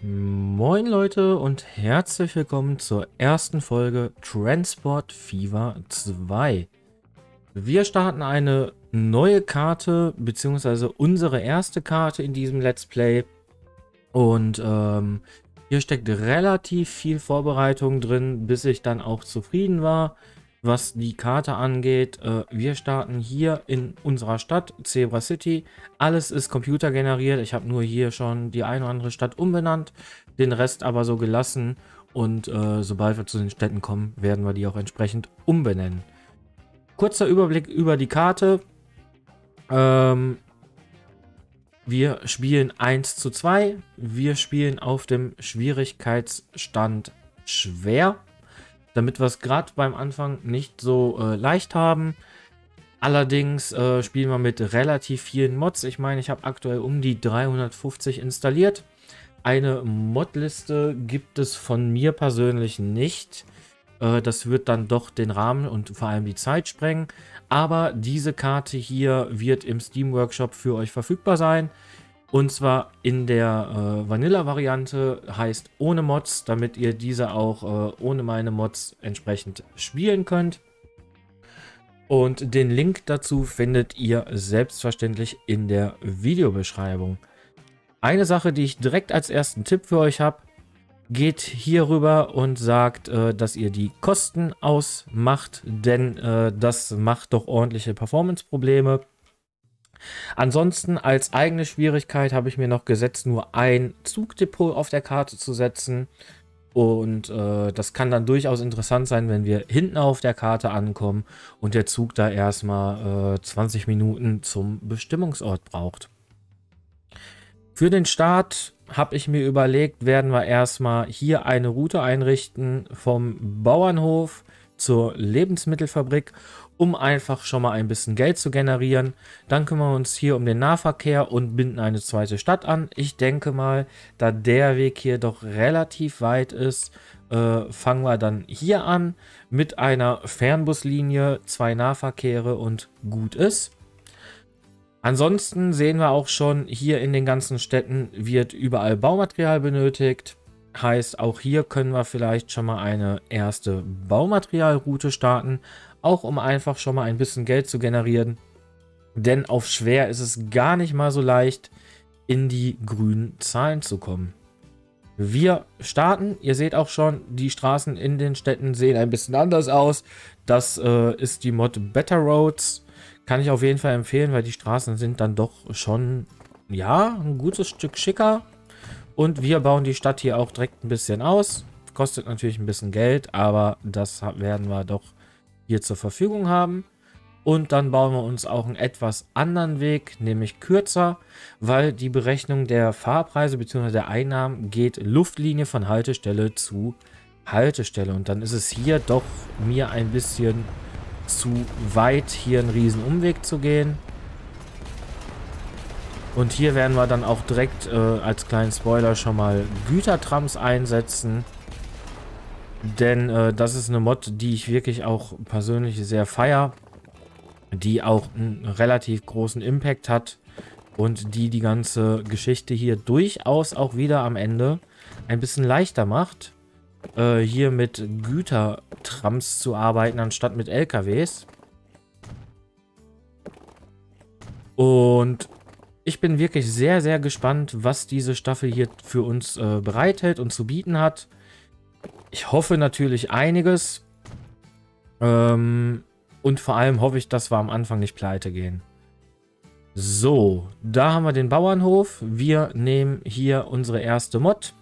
Moin Leute und herzlich willkommen zur ersten Folge Transport Fever 2. Wir starten eine neue Karte, beziehungsweise unsere erste Karte in diesem Let's Play. Und ähm, hier steckt relativ viel Vorbereitung drin, bis ich dann auch zufrieden war was die Karte angeht. Äh, wir starten hier in unserer Stadt, Zebra City. Alles ist computergeneriert. Ich habe nur hier schon die eine oder andere Stadt umbenannt, den Rest aber so gelassen. Und äh, sobald wir zu den Städten kommen, werden wir die auch entsprechend umbenennen. Kurzer Überblick über die Karte. Ähm, wir spielen 1 zu 2. Wir spielen auf dem Schwierigkeitsstand schwer damit wir es gerade beim Anfang nicht so äh, leicht haben. Allerdings äh, spielen wir mit relativ vielen Mods. Ich meine, ich habe aktuell um die 350 installiert. Eine Modliste gibt es von mir persönlich nicht. Äh, das wird dann doch den Rahmen und vor allem die Zeit sprengen. Aber diese Karte hier wird im Steam Workshop für euch verfügbar sein. Und zwar in der äh, Vanilla-Variante heißt ohne Mods, damit ihr diese auch äh, ohne meine Mods entsprechend spielen könnt. Und den Link dazu findet ihr selbstverständlich in der Videobeschreibung. Eine Sache, die ich direkt als ersten Tipp für euch habe, geht hier rüber und sagt, äh, dass ihr die Kosten ausmacht, denn äh, das macht doch ordentliche Performance-Probleme. Ansonsten als eigene Schwierigkeit habe ich mir noch gesetzt, nur ein Zugdepot auf der Karte zu setzen. Und äh, das kann dann durchaus interessant sein, wenn wir hinten auf der Karte ankommen und der Zug da erstmal äh, 20 Minuten zum Bestimmungsort braucht. Für den Start habe ich mir überlegt, werden wir erstmal hier eine Route einrichten vom Bauernhof zur Lebensmittelfabrik um einfach schon mal ein bisschen Geld zu generieren. Dann kümmern wir uns hier um den Nahverkehr und binden eine zweite Stadt an. Ich denke mal, da der Weg hier doch relativ weit ist, äh, fangen wir dann hier an mit einer Fernbuslinie, zwei Nahverkehre und gut ist. Ansonsten sehen wir auch schon, hier in den ganzen Städten wird überall Baumaterial benötigt. Heißt, auch hier können wir vielleicht schon mal eine erste Baumaterialroute starten auch um einfach schon mal ein bisschen Geld zu generieren. Denn auf schwer ist es gar nicht mal so leicht, in die grünen Zahlen zu kommen. Wir starten. Ihr seht auch schon, die Straßen in den Städten sehen ein bisschen anders aus. Das äh, ist die Mod Better Roads. Kann ich auf jeden Fall empfehlen, weil die Straßen sind dann doch schon, ja, ein gutes Stück schicker. Und wir bauen die Stadt hier auch direkt ein bisschen aus. Kostet natürlich ein bisschen Geld, aber das werden wir doch hier zur Verfügung haben. Und dann bauen wir uns auch einen etwas anderen Weg, nämlich kürzer, weil die Berechnung der Fahrpreise bzw. der Einnahmen geht Luftlinie von Haltestelle zu Haltestelle. Und dann ist es hier doch mir ein bisschen zu weit, hier einen riesen Umweg zu gehen. Und hier werden wir dann auch direkt äh, als kleinen Spoiler schon mal Gütertrams einsetzen. Denn äh, das ist eine Mod, die ich wirklich auch persönlich sehr feier. Die auch einen relativ großen Impact hat. Und die die ganze Geschichte hier durchaus auch wieder am Ende ein bisschen leichter macht. Äh, hier mit Gütertrams zu arbeiten, anstatt mit LKWs. Und ich bin wirklich sehr, sehr gespannt, was diese Staffel hier für uns äh, bereithält und zu bieten hat. Ich hoffe natürlich einiges. Ähm, und vor allem hoffe ich, dass wir am Anfang nicht pleite gehen. So, da haben wir den Bauernhof. Wir nehmen hier unsere erste Mod.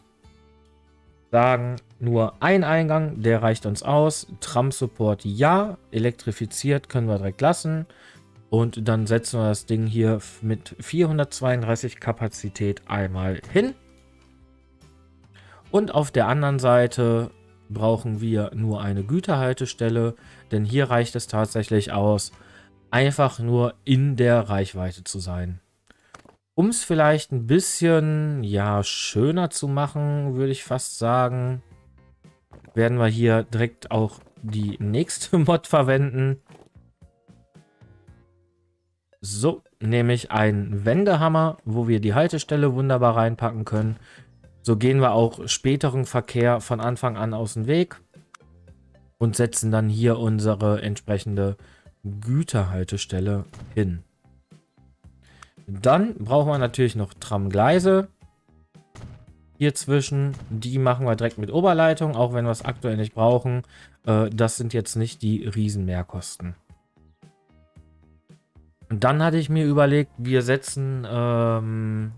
Sagen nur ein Eingang, der reicht uns aus. Tram-Support ja. Elektrifiziert können wir direkt lassen. Und dann setzen wir das Ding hier mit 432 Kapazität einmal hin. Und auf der anderen Seite brauchen wir nur eine Güterhaltestelle, denn hier reicht es tatsächlich aus, einfach nur in der Reichweite zu sein. Um es vielleicht ein bisschen ja schöner zu machen, würde ich fast sagen, werden wir hier direkt auch die nächste Mod verwenden. So, nämlich einen Wendehammer, wo wir die Haltestelle wunderbar reinpacken können. So gehen wir auch späteren Verkehr von Anfang an aus dem Weg und setzen dann hier unsere entsprechende Güterhaltestelle hin. Dann brauchen wir natürlich noch Tramgleise. Hier zwischen, die machen wir direkt mit Oberleitung, auch wenn wir es aktuell nicht brauchen. Äh, das sind jetzt nicht die Riesenmehrkosten. Und dann hatte ich mir überlegt, wir setzen ähm,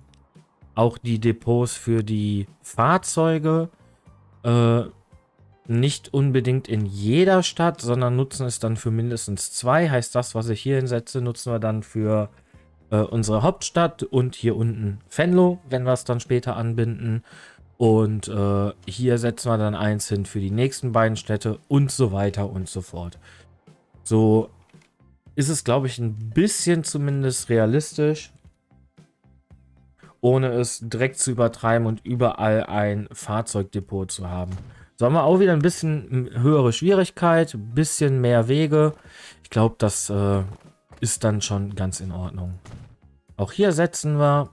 auch die Depots für die Fahrzeuge äh, nicht unbedingt in jeder Stadt, sondern nutzen es dann für mindestens zwei. Heißt das, was ich hier hinsetze, nutzen wir dann für äh, unsere Hauptstadt und hier unten Venlo, wenn wir es dann später anbinden. Und äh, hier setzen wir dann eins hin für die nächsten beiden Städte und so weiter und so fort. So ist es, glaube ich, ein bisschen zumindest realistisch, ohne es direkt zu übertreiben und überall ein Fahrzeugdepot zu haben. So haben wir auch wieder ein bisschen höhere Schwierigkeit, ein bisschen mehr Wege. Ich glaube, das äh, ist dann schon ganz in Ordnung. Auch hier setzen wir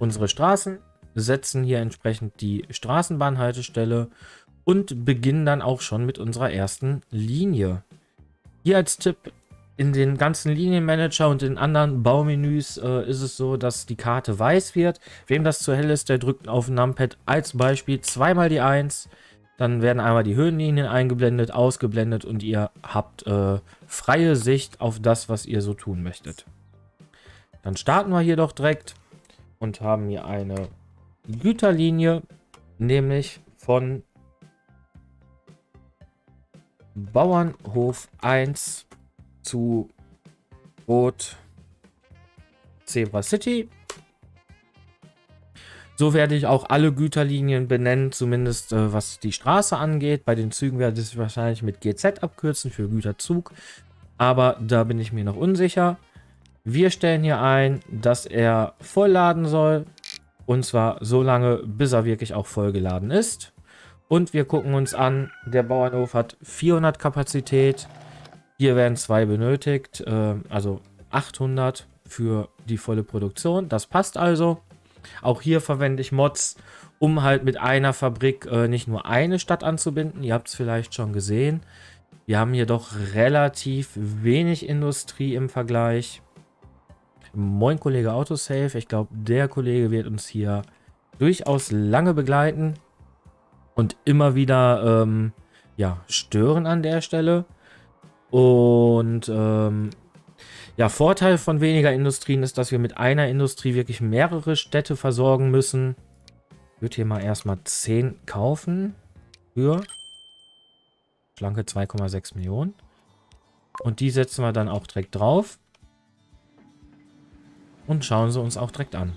unsere Straßen, setzen hier entsprechend die Straßenbahnhaltestelle und beginnen dann auch schon mit unserer ersten Linie. Hier als Tipp, in den ganzen Linienmanager und in anderen Baumenüs äh, ist es so, dass die Karte weiß wird. Wem das zu hell ist, der drückt auf Numpad als Beispiel zweimal die 1. Dann werden einmal die Höhenlinien eingeblendet, ausgeblendet und ihr habt äh, freie Sicht auf das, was ihr so tun möchtet. Dann starten wir hier doch direkt und haben hier eine Güterlinie, nämlich von Bauernhof 1 zu Rot Zebra City. So werde ich auch alle Güterlinien benennen, zumindest äh, was die Straße angeht. Bei den Zügen werde ich es wahrscheinlich mit GZ abkürzen für Güterzug. Aber da bin ich mir noch unsicher. Wir stellen hier ein, dass er vollladen soll. Und zwar so lange, bis er wirklich auch vollgeladen ist. Und wir gucken uns an, der Bauernhof hat 400 Kapazität. Hier werden zwei benötigt, äh, also 800 für die volle Produktion. Das passt also. Auch hier verwende ich Mods, um halt mit einer Fabrik äh, nicht nur eine Stadt anzubinden. Ihr habt es vielleicht schon gesehen. Wir haben hier doch relativ wenig Industrie im Vergleich. Moin Kollege Autosave. Ich glaube, der Kollege wird uns hier durchaus lange begleiten und immer wieder ähm, ja, stören an der Stelle. Und ähm, ja, Vorteil von weniger Industrien ist, dass wir mit einer Industrie wirklich mehrere Städte versorgen müssen. Ich würde hier mal erstmal 10 kaufen. Für schlanke 2,6 Millionen. Und die setzen wir dann auch direkt drauf. Und schauen sie uns auch direkt an.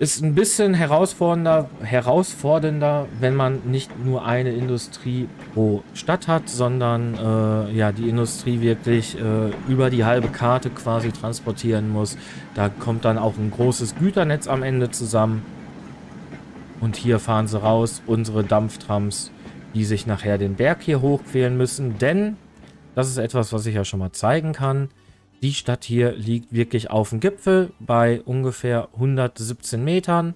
Ist ein bisschen herausfordernder, herausfordernder, wenn man nicht nur eine Industrie pro Stadt hat, sondern äh, ja, die Industrie wirklich äh, über die halbe Karte quasi transportieren muss. Da kommt dann auch ein großes Güternetz am Ende zusammen. Und hier fahren sie raus, unsere Dampftrams, die sich nachher den Berg hier hochquälen müssen. Denn, das ist etwas, was ich ja schon mal zeigen kann, die Stadt hier liegt wirklich auf dem Gipfel bei ungefähr 117 Metern.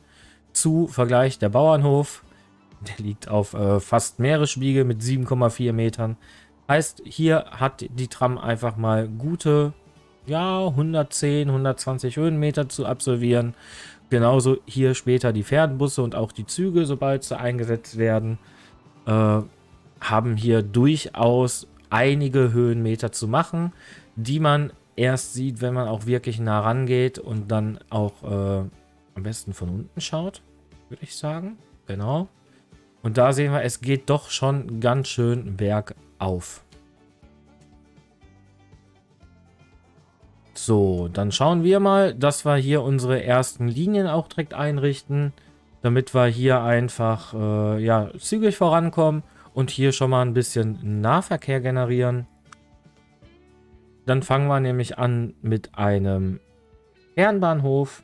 Zu Vergleich der Bauernhof, der liegt auf äh, fast Meeresspiegel mit 7,4 Metern. Heißt, hier hat die Tram einfach mal gute, ja, 110, 120 Höhenmeter zu absolvieren. Genauso hier später die Pferdenbusse und auch die Züge, sobald sie eingesetzt werden, äh, haben hier durchaus einige Höhenmeter zu machen, die man erst sieht, wenn man auch wirklich nah rangeht und dann auch äh, am besten von unten schaut, würde ich sagen. Genau. Und da sehen wir, es geht doch schon ganz schön bergauf. So, dann schauen wir mal, dass wir hier unsere ersten Linien auch direkt einrichten, damit wir hier einfach äh, ja, zügig vorankommen und hier schon mal ein bisschen Nahverkehr generieren. Dann fangen wir nämlich an mit einem Fernbahnhof.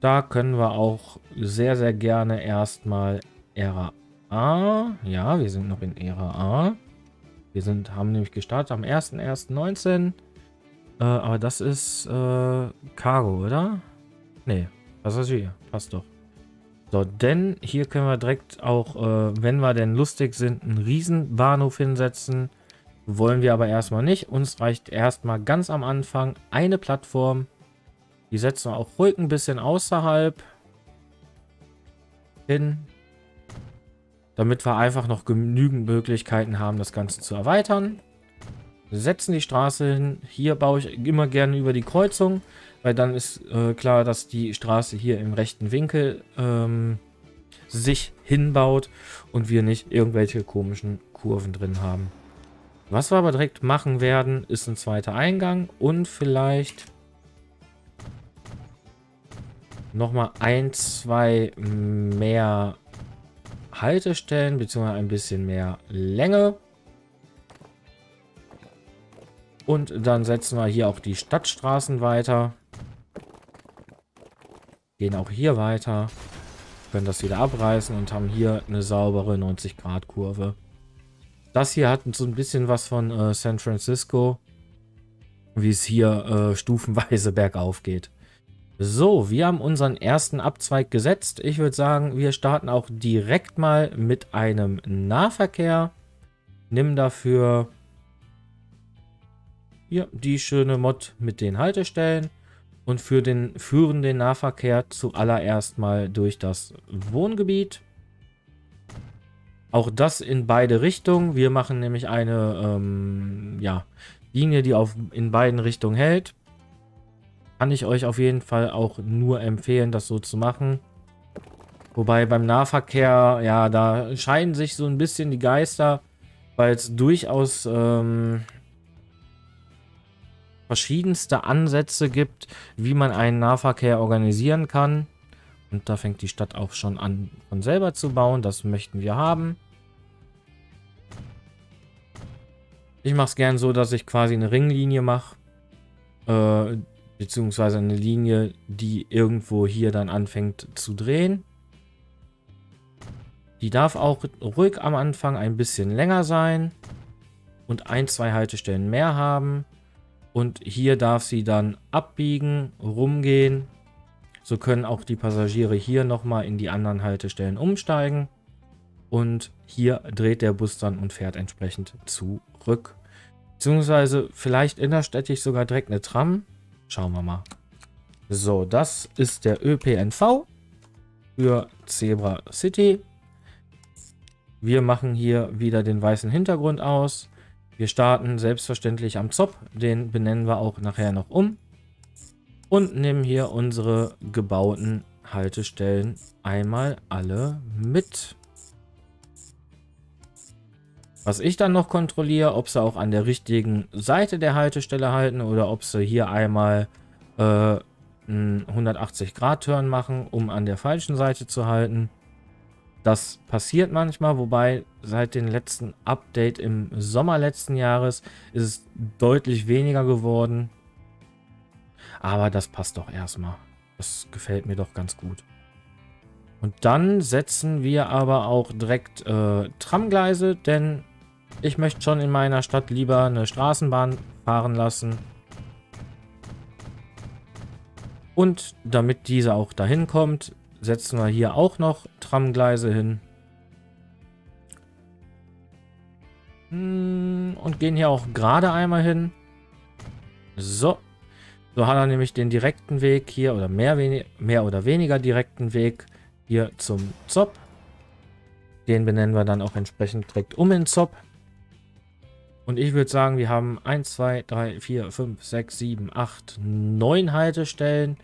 Da können wir auch sehr, sehr gerne erstmal Ära A. Ja, wir sind noch in Ära A. Wir sind, haben nämlich gestartet am 01.01.19. Äh, aber das ist äh, Cargo, oder? Nee. Passagier, passt doch. So, denn hier können wir direkt auch, äh, wenn wir denn lustig sind, einen Riesenbahnhof hinsetzen. Wollen wir aber erstmal nicht. Uns reicht erstmal ganz am Anfang eine Plattform. Die setzen wir auch ruhig ein bisschen außerhalb hin. Damit wir einfach noch genügend Möglichkeiten haben, das Ganze zu erweitern. Wir setzen die Straße hin. Hier baue ich immer gerne über die Kreuzung weil dann ist äh, klar, dass die Straße hier im rechten Winkel ähm, sich hinbaut und wir nicht irgendwelche komischen Kurven drin haben. Was wir aber direkt machen werden, ist ein zweiter Eingang und vielleicht nochmal ein, zwei mehr Haltestellen, beziehungsweise ein bisschen mehr Länge. Und dann setzen wir hier auch die Stadtstraßen weiter. Gehen auch hier weiter. Können das wieder abreißen und haben hier eine saubere 90-Grad-Kurve. Das hier hat so ein bisschen was von äh, San Francisco. Wie es hier äh, stufenweise bergauf geht. So, wir haben unseren ersten Abzweig gesetzt. Ich würde sagen, wir starten auch direkt mal mit einem Nahverkehr. Nimm dafür hier die schöne Mod mit den Haltestellen und für den, führen den Nahverkehr zuallererst mal durch das Wohngebiet. Auch das in beide Richtungen. Wir machen nämlich eine ähm, ja, Linie, die auf, in beiden Richtungen hält. Kann ich euch auf jeden Fall auch nur empfehlen, das so zu machen. Wobei beim Nahverkehr, ja, da scheiden sich so ein bisschen die Geister, weil es durchaus ähm, verschiedenste Ansätze gibt, wie man einen Nahverkehr organisieren kann. Und da fängt die Stadt auch schon an, von selber zu bauen. Das möchten wir haben. Ich mache es gern so, dass ich quasi eine Ringlinie mache. Äh, beziehungsweise eine Linie, die irgendwo hier dann anfängt zu drehen. Die darf auch ruhig am Anfang ein bisschen länger sein. Und ein, zwei Haltestellen mehr haben. Und hier darf sie dann abbiegen, rumgehen. So können auch die Passagiere hier nochmal in die anderen Haltestellen umsteigen. Und hier dreht der Bus dann und fährt entsprechend zurück. Beziehungsweise vielleicht innerstädtisch sogar direkt eine Tram. Schauen wir mal. So, das ist der ÖPNV für Zebra City. Wir machen hier wieder den weißen Hintergrund aus. Wir starten selbstverständlich am Zop. Den benennen wir auch nachher noch um. Und nehmen hier unsere gebauten Haltestellen einmal alle mit. Was ich dann noch kontrolliere, ob sie auch an der richtigen Seite der Haltestelle halten oder ob sie hier einmal äh, einen 180-Grad-Turn machen, um an der falschen Seite zu halten. Das passiert manchmal, wobei seit dem letzten Update im Sommer letzten Jahres ist es deutlich weniger geworden. Aber das passt doch erstmal. Das gefällt mir doch ganz gut. Und dann setzen wir aber auch direkt äh, Tramgleise, denn ich möchte schon in meiner Stadt lieber eine Straßenbahn fahren lassen. Und damit diese auch dahin kommt, setzen wir hier auch noch Tramgleise hin. Hm, und gehen hier auch gerade einmal hin. So. So hat er nämlich den direkten Weg hier oder mehr, mehr oder weniger direkten Weg hier zum Zop. Den benennen wir dann auch entsprechend direkt um in Zop. Und ich würde sagen, wir haben 1, 2, 3, 4, 5, 6, 7, 8, 9 Haltestellen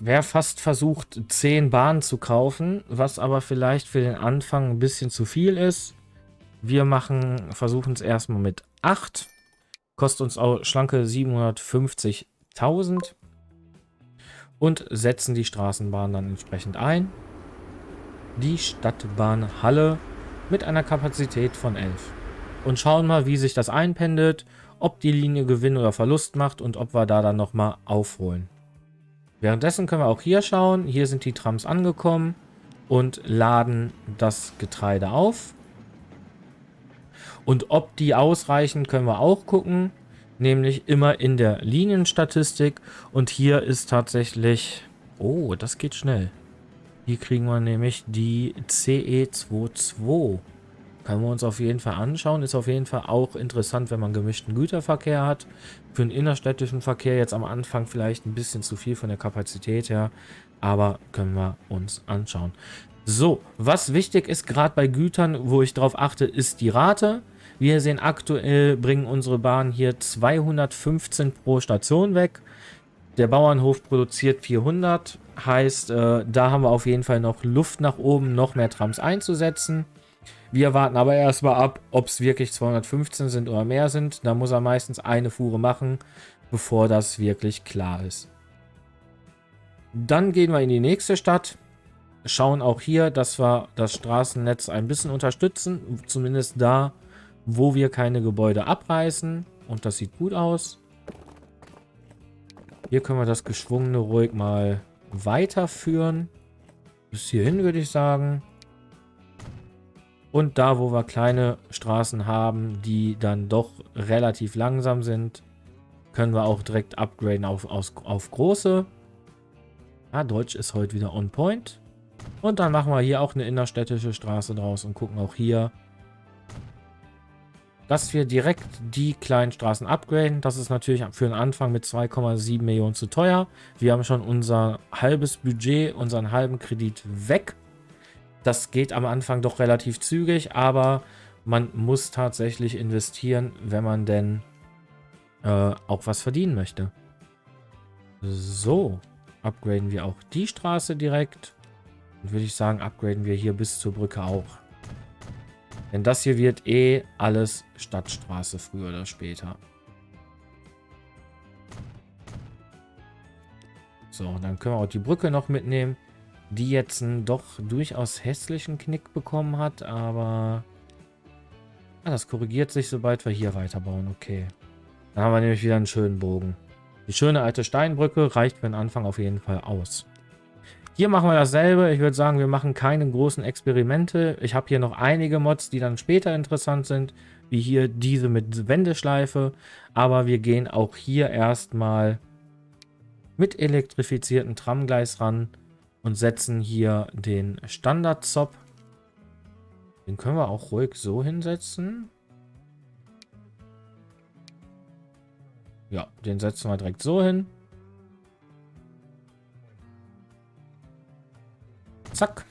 wäre fast versucht, 10 Bahnen zu kaufen, was aber vielleicht für den Anfang ein bisschen zu viel ist. Wir machen, versuchen es erstmal mit 8. Kostet uns auch schlanke 750.000. Und setzen die Straßenbahn dann entsprechend ein. Die Stadtbahn Halle mit einer Kapazität von 11. Und schauen mal, wie sich das einpendelt, ob die Linie Gewinn oder Verlust macht und ob wir da dann nochmal aufholen. Währenddessen können wir auch hier schauen. Hier sind die Trams angekommen und laden das Getreide auf. Und ob die ausreichen, können wir auch gucken. nämlich immer in der Linienstatistik. Und hier ist tatsächlich... Oh, das geht schnell. Hier kriegen wir nämlich die CE22. Können wir uns auf jeden Fall anschauen. Ist auf jeden Fall auch interessant, wenn man gemischten Güterverkehr hat. Für den innerstädtischen Verkehr jetzt am Anfang vielleicht ein bisschen zu viel von der Kapazität her. Aber können wir uns anschauen. So, was wichtig ist, gerade bei Gütern, wo ich darauf achte, ist die Rate. Wir sehen aktuell, bringen unsere Bahnen hier 215 pro Station weg. Der Bauernhof produziert 400. Heißt, äh, da haben wir auf jeden Fall noch Luft nach oben, noch mehr Trams einzusetzen. Wir warten aber erstmal ab, ob es wirklich 215 sind oder mehr sind. Da muss er meistens eine Fuhre machen, bevor das wirklich klar ist. Dann gehen wir in die nächste Stadt. Schauen auch hier, dass wir das Straßennetz ein bisschen unterstützen. Zumindest da, wo wir keine Gebäude abreißen. Und das sieht gut aus. Hier können wir das Geschwungene ruhig mal weiterführen. Bis hierhin würde ich sagen. Und da, wo wir kleine Straßen haben, die dann doch relativ langsam sind, können wir auch direkt upgraden auf, auf, auf große. Ja, Deutsch ist heute wieder on point. Und dann machen wir hier auch eine innerstädtische Straße draus und gucken auch hier, dass wir direkt die kleinen Straßen upgraden. Das ist natürlich für den Anfang mit 2,7 Millionen zu teuer. Wir haben schon unser halbes Budget, unseren halben Kredit weg. Das geht am Anfang doch relativ zügig, aber man muss tatsächlich investieren, wenn man denn äh, auch was verdienen möchte. So, upgraden wir auch die Straße direkt. Und würde ich sagen, upgraden wir hier bis zur Brücke auch. Denn das hier wird eh alles Stadtstraße früher oder später. So, dann können wir auch die Brücke noch mitnehmen die jetzt einen doch durchaus hässlichen Knick bekommen hat, aber ah, das korrigiert sich, sobald wir hier weiterbauen. Okay. Dann haben wir nämlich wieder einen schönen Bogen. Die schöne alte Steinbrücke reicht für den Anfang auf jeden Fall aus. Hier machen wir dasselbe. Ich würde sagen, wir machen keine großen Experimente. Ich habe hier noch einige Mods, die dann später interessant sind, wie hier diese mit Wendeschleife. Aber wir gehen auch hier erstmal mit elektrifizierten Tramgleis ran und setzen hier den Standard-Zop. Den können wir auch ruhig so hinsetzen. Ja, den setzen wir direkt so hin. Zack.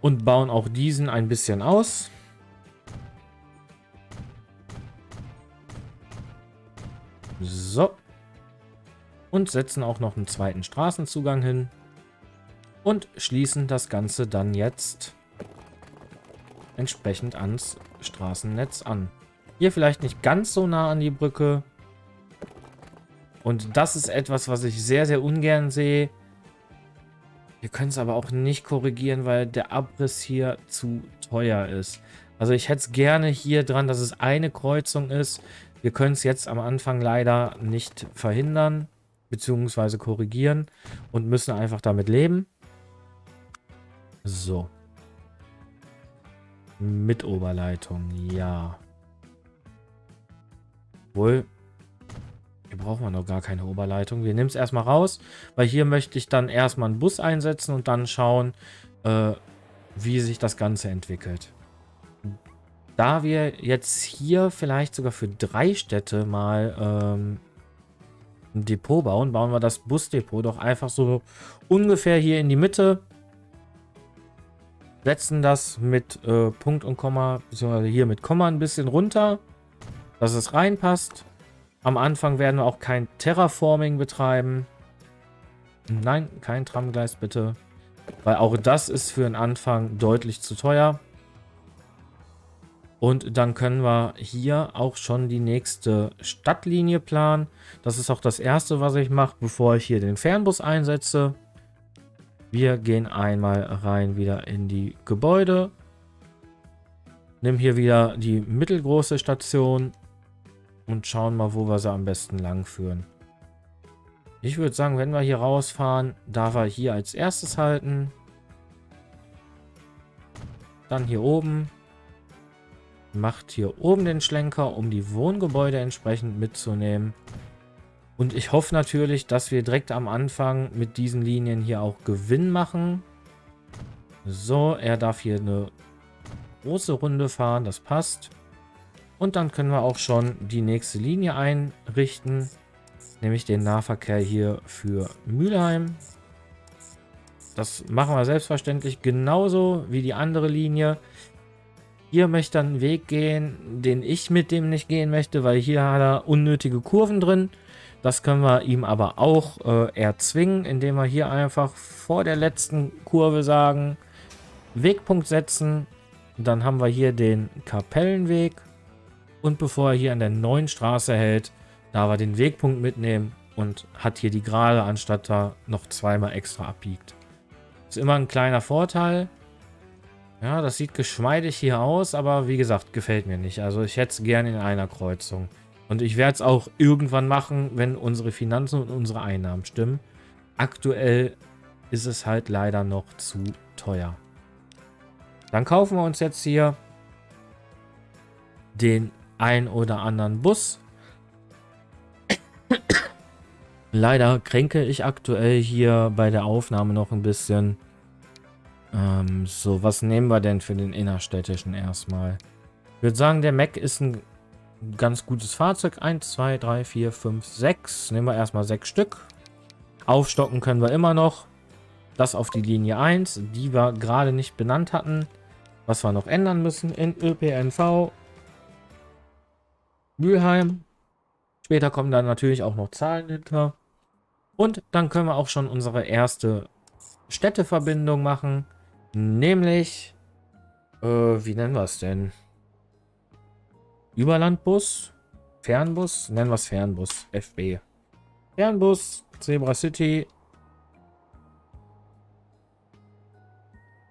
Und bauen auch diesen ein bisschen aus. So und setzen auch noch einen zweiten Straßenzugang hin und schließen das Ganze dann jetzt entsprechend ans Straßennetz an. Hier vielleicht nicht ganz so nah an die Brücke. Und das ist etwas, was ich sehr, sehr ungern sehe. Wir können es aber auch nicht korrigieren, weil der Abriss hier zu teuer ist. Also ich hätte es gerne hier dran, dass es eine Kreuzung ist. Wir können es jetzt am Anfang leider nicht verhindern beziehungsweise korrigieren und müssen einfach damit leben. So. Mit Oberleitung, ja. Wohl, hier brauchen wir noch gar keine Oberleitung. Wir nehmen es erstmal raus, weil hier möchte ich dann erstmal einen Bus einsetzen und dann schauen, äh, wie sich das Ganze entwickelt. Da wir jetzt hier vielleicht sogar für drei Städte mal ähm, ein Depot bauen, bauen wir das Busdepot doch einfach so ungefähr hier in die Mitte. Setzen das mit äh, Punkt und Komma, beziehungsweise hier mit Komma ein bisschen runter, dass es reinpasst. Am Anfang werden wir auch kein Terraforming betreiben. Nein, kein Tramgleis bitte. Weil auch das ist für den Anfang deutlich zu teuer. Und dann können wir hier auch schon die nächste Stadtlinie planen. Das ist auch das erste, was ich mache, bevor ich hier den Fernbus einsetze. Wir gehen einmal rein wieder in die Gebäude. Nehmen hier wieder die mittelgroße Station und schauen mal, wo wir sie am besten lang führen. Ich würde sagen, wenn wir hier rausfahren, darf er hier als erstes halten. Dann hier oben macht hier oben den Schlenker, um die Wohngebäude entsprechend mitzunehmen. Und ich hoffe natürlich, dass wir direkt am Anfang mit diesen Linien hier auch Gewinn machen. So, er darf hier eine große Runde fahren, das passt. Und dann können wir auch schon die nächste Linie einrichten, nämlich den Nahverkehr hier für Mülheim. Das machen wir selbstverständlich genauso wie die andere Linie. Hier möchte er einen Weg gehen, den ich mit dem nicht gehen möchte, weil hier hat er unnötige Kurven drin. Das können wir ihm aber auch äh, erzwingen, indem wir hier einfach vor der letzten Kurve sagen, Wegpunkt setzen. Dann haben wir hier den Kapellenweg. Und bevor er hier an der neuen Straße hält, da wir den Wegpunkt mitnehmen und hat hier die Gerade, anstatt da noch zweimal extra abbiegt. Ist immer ein kleiner Vorteil. Ja, das sieht geschmeidig hier aus, aber wie gesagt, gefällt mir nicht. Also ich hätte es gerne in einer Kreuzung. Und ich werde es auch irgendwann machen, wenn unsere Finanzen und unsere Einnahmen stimmen. Aktuell ist es halt leider noch zu teuer. Dann kaufen wir uns jetzt hier den ein oder anderen Bus. Leider kränke ich aktuell hier bei der Aufnahme noch ein bisschen. Ähm, so, was nehmen wir denn für den innerstädtischen erstmal? Ich würde sagen, der Mac ist ein ganz gutes Fahrzeug. 1, 2, 3, 4, 5, 6. Nehmen wir erstmal 6 Stück. Aufstocken können wir immer noch. Das auf die Linie 1, die wir gerade nicht benannt hatten. Was wir noch ändern müssen in ÖPNV. Mülheim. Später kommen dann natürlich auch noch Zahlen hinter. Und dann können wir auch schon unsere erste Städteverbindung machen. Nämlich, äh, wie nennen wir es denn? Überlandbus? Fernbus? Nennen wir es Fernbus. FB. Fernbus, Zebra City.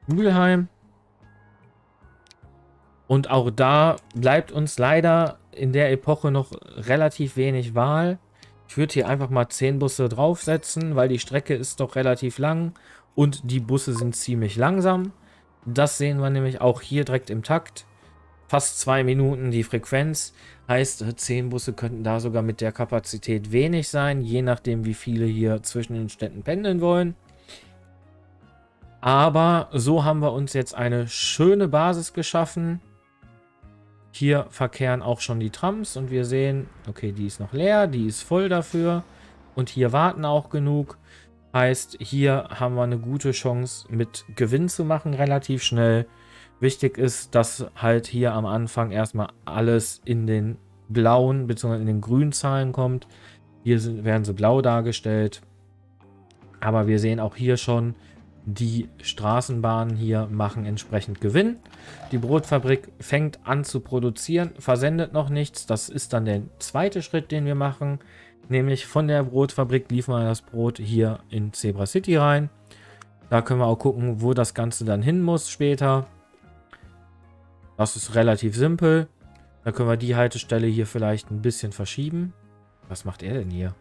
Mülheim. Und auch da bleibt uns leider in der Epoche noch relativ wenig Wahl. Ich würde hier einfach mal 10 Busse draufsetzen, weil die Strecke ist doch relativ lang und die Busse sind ziemlich langsam. Das sehen wir nämlich auch hier direkt im Takt. Fast zwei Minuten die Frequenz. Heißt, 10 Busse könnten da sogar mit der Kapazität wenig sein, je nachdem wie viele hier zwischen den Städten pendeln wollen. Aber so haben wir uns jetzt eine schöne Basis geschaffen. Hier verkehren auch schon die Trams und wir sehen, okay, die ist noch leer, die ist voll dafür. Und hier warten auch genug. Heißt, hier haben wir eine gute Chance mit Gewinn zu machen, relativ schnell. Wichtig ist, dass halt hier am Anfang erstmal alles in den blauen bzw. in den grünen Zahlen kommt. Hier werden sie blau dargestellt. Aber wir sehen auch hier schon, die Straßenbahnen hier machen entsprechend Gewinn. Die Brotfabrik fängt an zu produzieren, versendet noch nichts. Das ist dann der zweite Schritt, den wir machen. Nämlich von der Brotfabrik liefern wir das Brot hier in Zebra City rein. Da können wir auch gucken, wo das Ganze dann hin muss später. Das ist relativ simpel. Da können wir die Haltestelle hier vielleicht ein bisschen verschieben. Was macht er denn hier?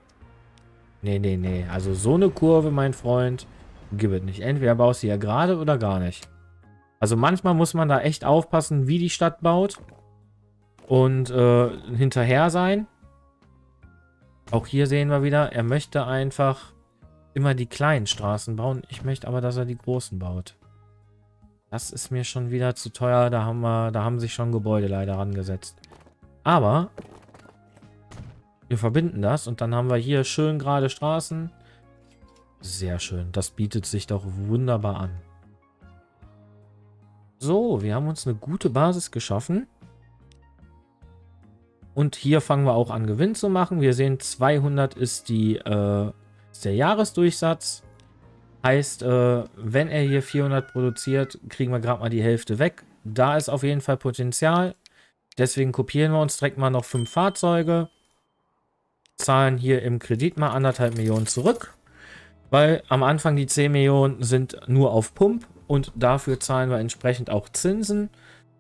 Nee, nee, nee. Also so eine Kurve, mein Freund. Gibt es nicht. Entweder baust du ja gerade oder gar nicht. Also manchmal muss man da echt aufpassen, wie die Stadt baut. Und äh, hinterher sein. Auch hier sehen wir wieder, er möchte einfach immer die kleinen Straßen bauen. Ich möchte aber, dass er die großen baut. Das ist mir schon wieder zu teuer. Da haben wir, da haben sich schon Gebäude leider rangesetzt. Aber wir verbinden das und dann haben wir hier schön gerade Straßen. Sehr schön. Das bietet sich doch wunderbar an. So, wir haben uns eine gute Basis geschaffen. Und hier fangen wir auch an, Gewinn zu machen. Wir sehen, 200 ist, die, äh, ist der Jahresdurchsatz. Heißt, äh, wenn er hier 400 produziert, kriegen wir gerade mal die Hälfte weg. Da ist auf jeden Fall Potenzial. Deswegen kopieren wir uns direkt mal noch fünf Fahrzeuge. Zahlen hier im Kredit mal anderthalb Millionen zurück. Weil am Anfang die 10 Millionen sind nur auf Pump und dafür zahlen wir entsprechend auch Zinsen.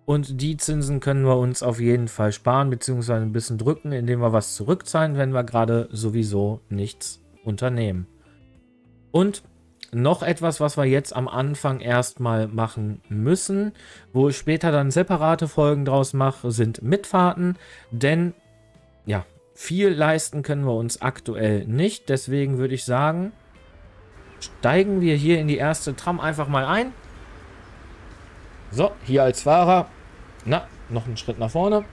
Und die Zinsen können wir uns auf jeden Fall sparen bzw. ein bisschen drücken, indem wir was zurückzahlen, wenn wir gerade sowieso nichts unternehmen. Und noch etwas, was wir jetzt am Anfang erstmal machen müssen, wo ich später dann separate Folgen draus mache, sind Mitfahrten. Denn, ja, viel leisten können wir uns aktuell nicht. Deswegen würde ich sagen, steigen wir hier in die erste Tram einfach mal ein. So, hier als Fahrer. Na, noch einen Schritt nach vorne.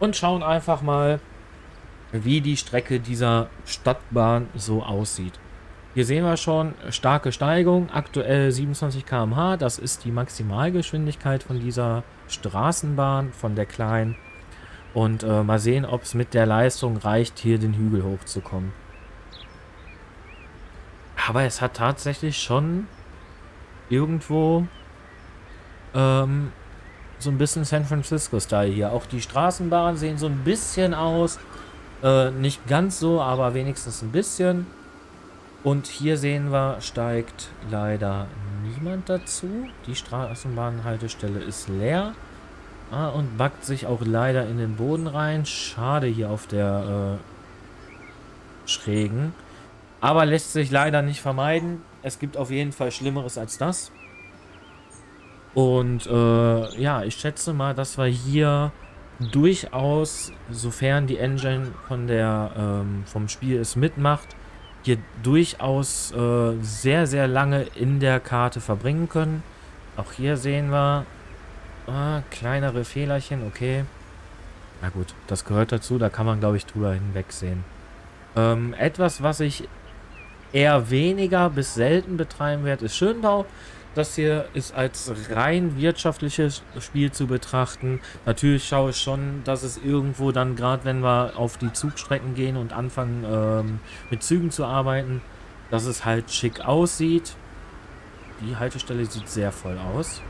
Und schauen einfach mal, wie die Strecke dieser Stadtbahn so aussieht. Hier sehen wir schon starke Steigung, aktuell 27 km/h. Das ist die Maximalgeschwindigkeit von dieser Straßenbahn, von der kleinen. Und äh, mal sehen, ob es mit der Leistung reicht, hier den Hügel hochzukommen. Aber es hat tatsächlich schon irgendwo ähm, so ein bisschen San Francisco-Style hier. Auch die Straßenbahnen sehen so ein bisschen aus. Äh, nicht ganz so, aber wenigstens ein bisschen. Und hier sehen wir, steigt leider niemand dazu. Die Straßenbahnhaltestelle ist leer. Ah, und backt sich auch leider in den Boden rein. Schade hier auf der äh, Schrägen. Aber lässt sich leider nicht vermeiden. Es gibt auf jeden Fall Schlimmeres als das. Und äh, ja, ich schätze mal, dass wir hier durchaus, sofern die Engine von der, ähm, vom Spiel es mitmacht, hier durchaus äh, sehr, sehr lange in der Karte verbringen können. Auch hier sehen wir ah, kleinere Fehlerchen, okay. Na gut, das gehört dazu, da kann man, glaube ich, drüber hinwegsehen. Ähm, etwas, was ich eher weniger bis selten betreiben werde, ist Schönbau. Das hier ist als rein wirtschaftliches Spiel zu betrachten. Natürlich schaue ich schon, dass es irgendwo dann, gerade wenn wir auf die Zugstrecken gehen und anfangen ähm, mit Zügen zu arbeiten, dass es halt schick aussieht. Die Haltestelle sieht sehr voll aus.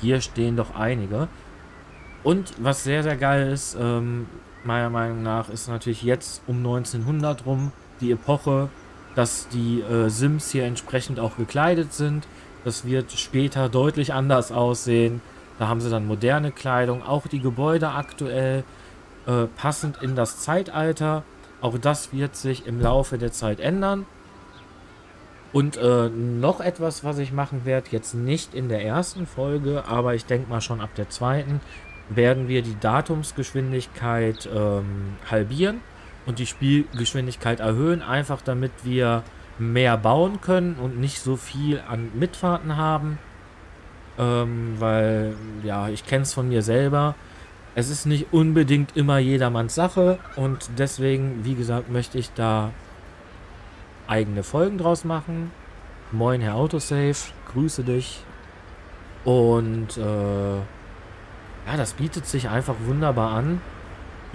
Hier stehen doch einige. Und was sehr, sehr geil ist, ähm, meiner Meinung nach, ist natürlich jetzt um 1900 rum die Epoche, dass die äh, Sims hier entsprechend auch gekleidet sind. Das wird später deutlich anders aussehen. Da haben sie dann moderne Kleidung, auch die Gebäude aktuell äh, passend in das Zeitalter. Auch das wird sich im Laufe der Zeit ändern. Und äh, noch etwas, was ich machen werde, jetzt nicht in der ersten Folge, aber ich denke mal schon ab der zweiten, werden wir die Datumsgeschwindigkeit ähm, halbieren und die Spielgeschwindigkeit erhöhen, einfach damit wir mehr bauen können und nicht so viel an Mitfahrten haben. Ähm, weil, ja, ich kenne es von mir selber. Es ist nicht unbedingt immer jedermanns Sache und deswegen, wie gesagt, möchte ich da eigene Folgen draus machen. Moin, Herr Autosave, grüße dich. Und äh, ja, das bietet sich einfach wunderbar an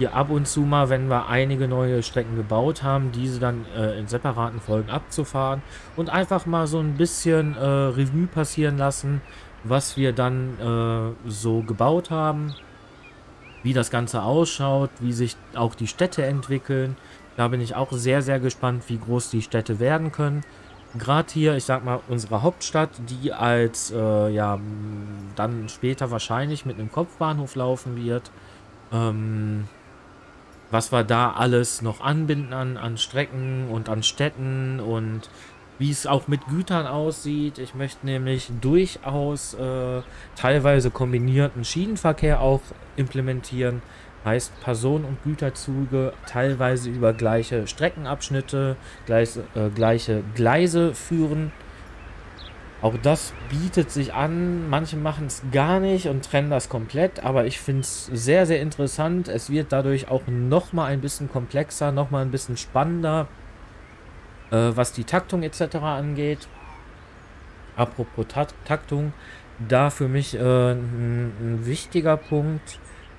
hier ab und zu mal, wenn wir einige neue Strecken gebaut haben, diese dann äh, in separaten Folgen abzufahren und einfach mal so ein bisschen äh, Revue passieren lassen, was wir dann äh, so gebaut haben, wie das Ganze ausschaut, wie sich auch die Städte entwickeln. Da bin ich auch sehr, sehr gespannt, wie groß die Städte werden können. Gerade hier, ich sag mal, unsere Hauptstadt, die als, äh, ja, dann später wahrscheinlich mit einem Kopfbahnhof laufen wird. Ähm, was wir da alles noch anbinden an, an Strecken und an Städten und wie es auch mit Gütern aussieht. Ich möchte nämlich durchaus äh, teilweise kombinierten Schienenverkehr auch implementieren. Heißt Personen- und Güterzüge teilweise über gleiche Streckenabschnitte, gleich, äh, gleiche Gleise führen. Auch das bietet sich an. Manche machen es gar nicht und trennen das komplett, aber ich finde es sehr, sehr interessant. Es wird dadurch auch nochmal ein bisschen komplexer, nochmal ein bisschen spannender, äh, was die Taktung etc. angeht. Apropos Tat Taktung, da für mich äh, ein, ein, wichtiger Punkt.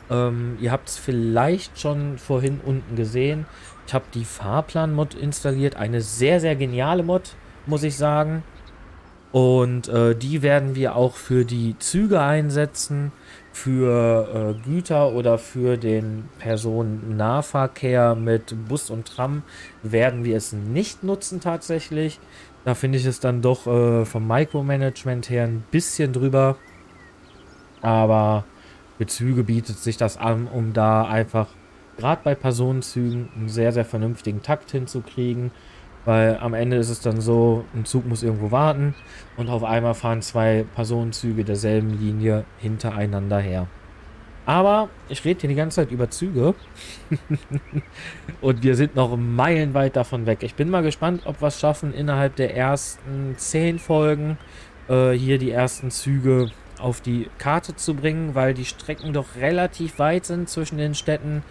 Ähm, ihr habt es vielleicht schon vorhin unten gesehen. Ich habe die Fahrplan-Mod installiert. Eine sehr, sehr geniale Mod, muss ich sagen. Und äh, die werden wir auch für die Züge einsetzen, für äh, Güter oder für den Personennahverkehr mit Bus und Tram werden wir es nicht nutzen tatsächlich. Da finde ich es dann doch äh, vom Micromanagement her ein bisschen drüber. Aber für Züge bietet sich das an, um da einfach gerade bei Personenzügen einen sehr, sehr vernünftigen Takt hinzukriegen Weil am Ende ist es dann so, ein Zug muss irgendwo warten und auf einmal fahren zwei Personenzüge derselben Linie hintereinander her. Aber ich rede hier die ganze Zeit über Züge. und wir sind noch meilenweit davon weg. Ich bin mal gespannt, ob wir es schaffen, innerhalb der ersten zehn Folgen äh, hier die ersten Züge auf die Karte zu bringen, weil die Strecken doch relativ weit sind zwischen den Städten.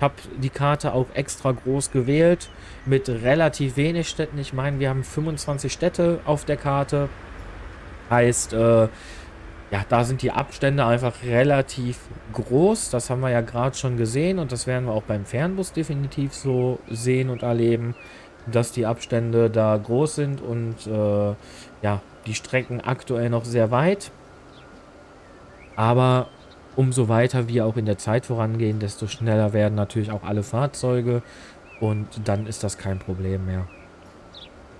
Habe die Karte auch extra groß gewählt mit relativ wenig Städten. Ich meine, wir haben 25 Städte auf der Karte. Heißt, äh, ja, da sind die Abstände einfach relativ groß. Das haben wir ja gerade schon gesehen und das werden wir auch beim Fernbus definitiv so sehen und erleben, dass die Abstände da groß sind und äh, ja, die Strecken aktuell noch sehr weit. Aber umso weiter wir auch in der Zeit vorangehen, desto schneller werden natürlich auch alle Fahrzeuge und dann ist das kein Problem mehr.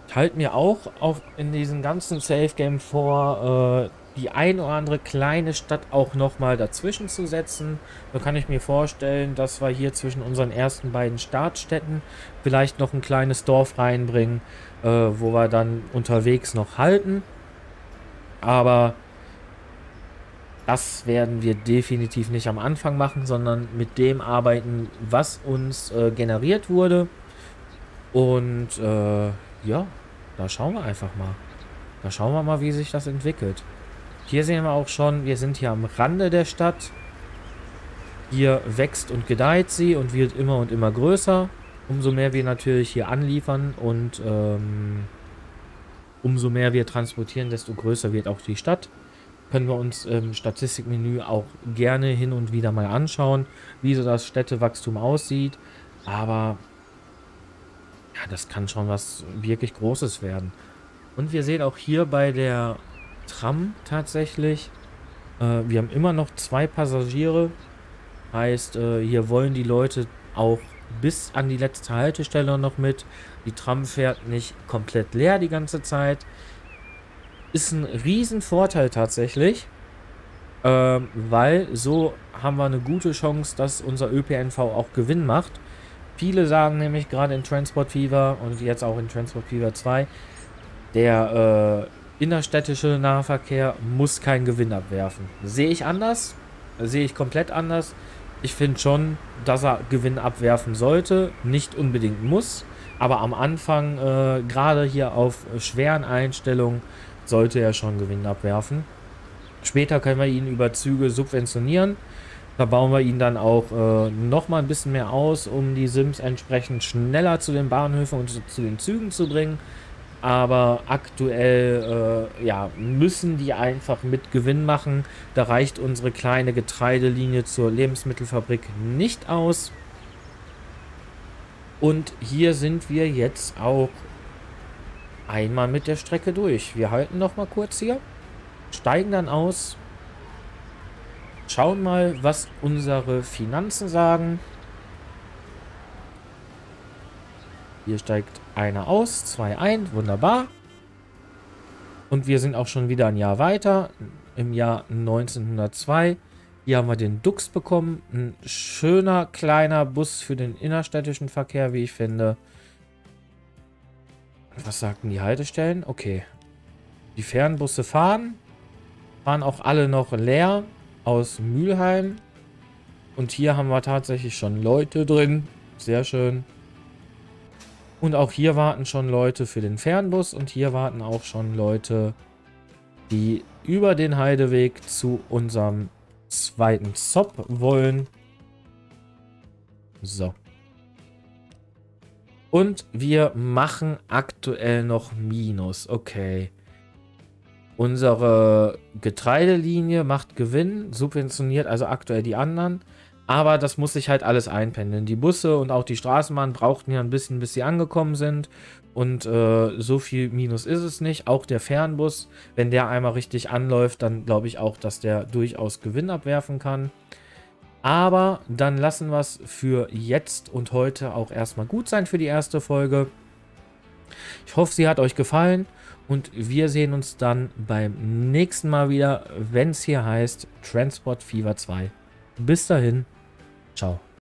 Ich halte mir auch auf in diesem ganzen Safe Game vor, äh, die ein oder andere kleine Stadt auch nochmal dazwischen zu setzen. Da kann ich mir vorstellen, dass wir hier zwischen unseren ersten beiden Startstätten vielleicht noch ein kleines Dorf reinbringen, äh, wo wir dann unterwegs noch halten. Aber das werden wir definitiv nicht am Anfang machen, sondern mit dem arbeiten, was uns äh, generiert wurde. Und äh, ja, da schauen wir einfach mal. Da schauen wir mal, wie sich das entwickelt. Hier sehen wir auch schon, wir sind hier am Rande der Stadt. Hier wächst und gedeiht sie und wird immer und immer größer. Umso mehr wir natürlich hier anliefern und ähm, umso mehr wir transportieren, desto größer wird auch die Stadt. Können wir uns im Statistikmenü auch gerne hin und wieder mal anschauen, wie so das Städtewachstum aussieht. Aber ja, das kann schon was wirklich Großes werden. Und wir sehen auch hier bei der Tram tatsächlich. Äh, wir haben immer noch zwei Passagiere. Heißt, äh, hier wollen die Leute auch bis an die letzte Haltestelle noch mit. Die Tram fährt nicht komplett leer die ganze Zeit. Ist ein Riesenvorteil tatsächlich. Äh, weil so haben wir eine gute Chance, dass unser ÖPNV auch Gewinn macht. Viele sagen nämlich gerade in Transport Fever und jetzt auch in Transport Fever 2, der äh, innerstädtische Nahverkehr muss keinen Gewinn abwerfen. Sehe ich anders, sehe ich komplett anders. Ich finde schon, dass er Gewinn abwerfen sollte, nicht unbedingt muss, aber am Anfang, äh, gerade hier auf schweren Einstellungen, sollte er schon Gewinn abwerfen. Später können wir ihn über Züge subventionieren. Da bauen wir ihn dann auch äh, noch mal ein bisschen mehr aus, um die Sims entsprechend schneller zu den Bahnhöfen und zu den Zügen zu bringen. Aber aktuell äh, ja, müssen die einfach mit Gewinn machen. Da reicht unsere kleine Getreidelinie zur Lebensmittelfabrik nicht aus. Und hier sind wir jetzt auch einmal mit der Strecke durch. Wir halten noch mal kurz hier, steigen dann aus, schauen mal, was unsere Finanzen sagen. Hier steigt einer aus, zwei ein, wunderbar. Und wir sind auch schon wieder ein Jahr weiter, im Jahr 1902. Hier haben wir den Dux bekommen. Ein schöner kleiner Bus für den innerstädtischen Verkehr, wie ich finde. Was sagten die Haltestellen? Okay. Die Fernbusse fahren. Fahren auch alle noch leer aus Mülheim. Und hier haben wir tatsächlich schon Leute drin. Sehr schön. Und auch hier warten schon Leute für den Fernbus und hier warten auch schon Leute, die über den Heideweg zu unserem zweiten Zop wollen. So. Und wir machen aktuell noch Minus. Okay. Unsere Getreidelinie macht Gewinn, subventioniert also aktuell die anderen. Aber das muss sich halt alles einpendeln. Die Busse und auch die Straßenbahn brauchten ja ein bisschen, bis sie angekommen sind. Und äh, so viel Minus ist es nicht. Auch der Fernbus, wenn der einmal richtig anläuft, dann glaube ich auch, dass der durchaus Gewinn abwerfen kann. Aber dann lassen wir es für jetzt und heute auch erstmal gut sein für die erste Folge. Ich hoffe, sie hat euch gefallen und wir sehen uns dann beim nächsten Mal wieder, wenn es hier heißt Transport Fever 2. Bis dahin. Ciao.